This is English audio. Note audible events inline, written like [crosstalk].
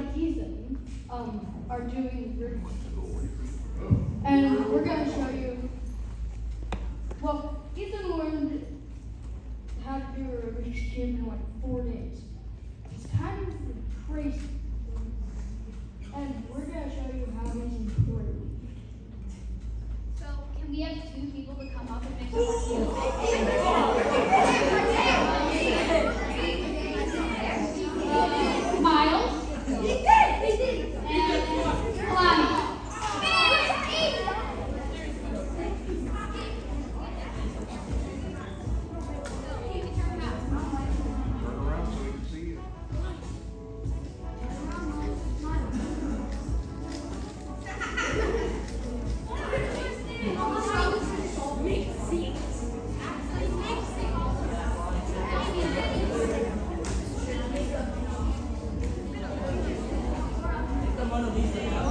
and Ethan um, are doing group. And we're going to show you. Well, Ethan learned how to do a Rubik's Cube in like four days. It's kind of crazy. And we're going to show you how he's improved. So, can we have two people to come up and make a [laughs] Come on, Lisa.